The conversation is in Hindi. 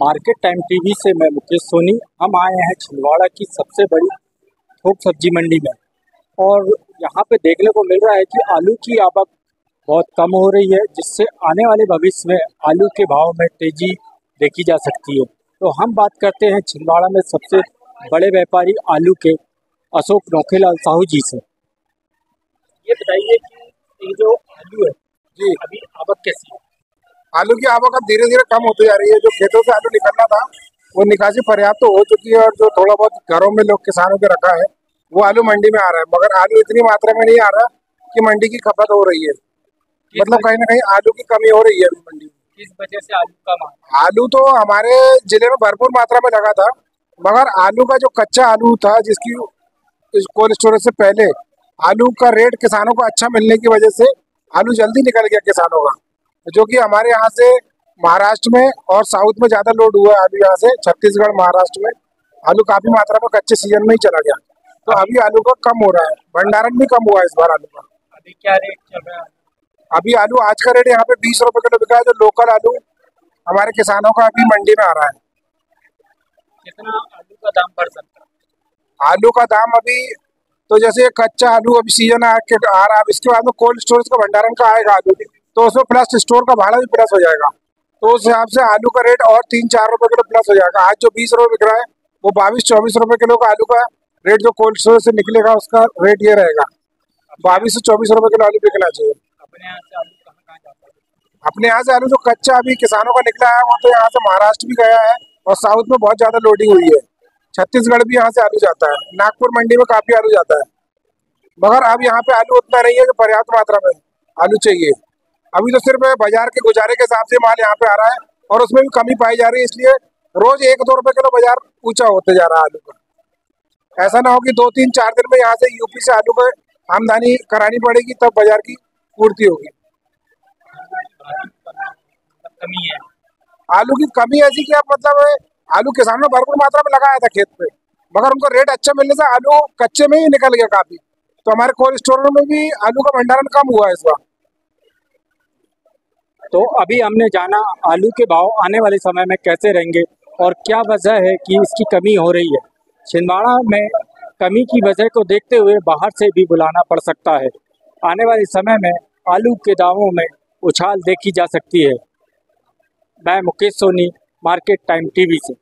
मार्केट टाइम टीवी से मैं मुकेश सोनी। हम आए हैं छिंदवाड़ा की सबसे बड़ी थोक सब्ज़ी मंडी में। और यहाँ पे देखने को मिल रहा है कि आलू की आवक बहुत कम हो रही है जिससे आने वाले भविष्य में आलू के भाव में तेज़ी देखी जा सकती है। तो हम बात करते हैं छिंदवाड़ा में सबसे बड़े व्यापारी आलू के अशोक नौखेलाल साहू जी से। ये बताइए कि ये जो आलू है जी। अभी आवक कैसी है? आलू की आवक अब धीरे धीरे कम होती जा रही है। जो खेतों से आलू निकलना था वो निकासी पर्याप्त तो हो चुकी है और जो थोड़ा बहुत घरों में लोग किसानों के रखा है वो आलू मंडी में आ रहा है। मगर आलू इतनी मात्रा में नहीं आ रहा कि मंडी की खपत हो रही है। मतलब कहीं ना कहीं आलू की कमी हो रही है मंडी में। किस वजह से आलू कम आलू तो हमारे ज़िले में भरपूर मात्रा में लगा था मगर आलू का जो कच्चा आलू था जिसकी कोल्ड स्टोरेज से पहले आलू का रेट किसानों को अच्छा मिलने की वजह से आलू जल्दी निकल गया किसानों का। जो कि हमारे यहाँ से महाराष्ट्र में और साउथ में ज़्यादा लोड हुआ है आलू यहाँ से छत्तीसगढ़ महाराष्ट्र में। आलू काफ़ी मात्रा में कच्चे सीज़न में ही चला गया। तो अभी आलू का कम हो रहा है भंडारण भी कम हुआ है इस बार आलू का। अभी क्या रेट चल रहा है? अभी आलू आज का रेट यहाँ पे बीस रुपए किलो बिका है जो लोकल आलू हमारे किसानों का अभी मंडी में आ रहा है। कितना आलू का दाम बढ़ सकता है? आलू का दाम अभी तो जैसे कच्चा आलू अभी सीज़न आ रहा है इसके बाद में कोल्ड स्टोरेज का भंडारण का आएगा आलू तो उसमें प्लस स्टोर का भाड़ा भी प्लस हो जाएगा। तो उस हिसाब से आलू का रेट और तीन चार रुपए किलो प्लस हो जाएगा। आज जो बीस रुपए बिक रहा है वो बाईस चौबीस रुपए किलो का आलू का रेट जो कोल्ड स्टोर से निकलेगा उसका रेट ये रहेगा। बाईस से चौबीस रुपए किलो आलू बिकना चाहिए। अपने यहाँ से आलू कहाँ कहाँ जाता अपने यहाँ से आलू जो कच्चा अभी किसानों का निकला है वो तो यहाँ से महाराष्ट्र भी गया है और साउथ में बहुत ज़्यादा लोडिंग हुई है। छत्तीसगढ़ भी यहाँ से आलू जाता है। नागपुर मंडी में काफ़ी आलू जाता है। मगर अब यहाँ पे आलू उतना नहीं है जो पर्याप्त मात्रा में आलू चाहिए। अभी तो सिर्फ़ बाज़ार के गुजारे के हिसाब से माल यहाँ पे आ रहा है और उसमें भी कमी पाई जा रही है इसलिए रोज एक दो रुपए किलो बाज़ार ऊँचा होते जा रहा है आलू का। ऐसा ना हो कि दो तीन चार दिन में यहाँ से यूपी से आलू का आमदनी करानी पड़ेगी तब बाज़ार की पूर्ति होगी। कमी है। आलू की कमी ऐसी कि अब मतलब आलू किसानों ने भरपूर मात्रा में लगाया था खेत पे मगर उनको रेट अच्छा मिलने से आलू कच्चे में ही निकल गया काफ़ी। तो हमारे कोल्ड स्टोर में भी आलू का भंडारण कम हुआ है इस बार। तो अभी हमने जाना आलू के भाव आने वाले समय में कैसे रहेंगे और क्या वजह है कि इसकी कमी हो रही है? छिंदवाड़ा में कमी की वजह को देखते हुए बाहर से भी बुलाना पड़ सकता है। आने वाले समय में आलू के दामों में उछाल देखी जा सकती है। मैं Mukesh Soni, market time TV से।